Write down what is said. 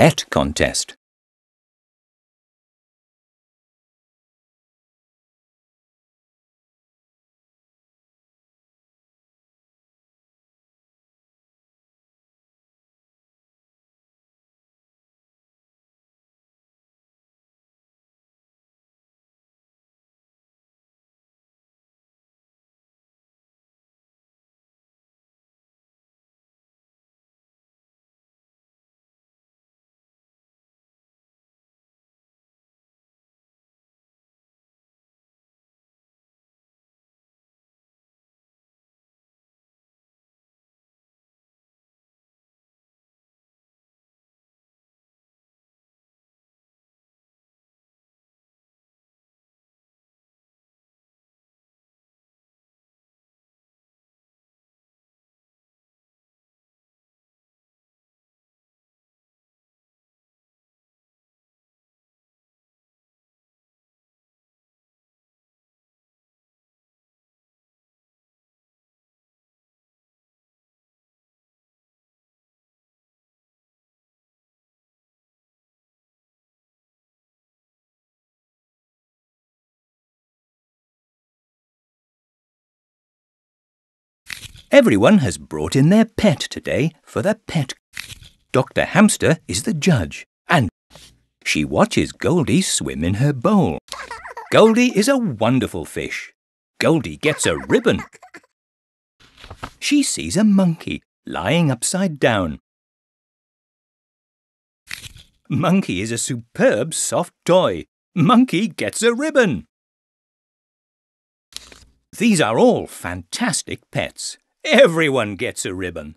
pet contest. Everyone has brought in their pet today for the pet. Dr. Hamster is the judge and she watches Goldie swim in her bowl. Goldie is a wonderful fish. Goldie gets a ribbon. She sees a monkey lying upside down. Monkey is a superb soft toy. Monkey gets a ribbon. These are all fantastic pets. Everyone gets a ribbon.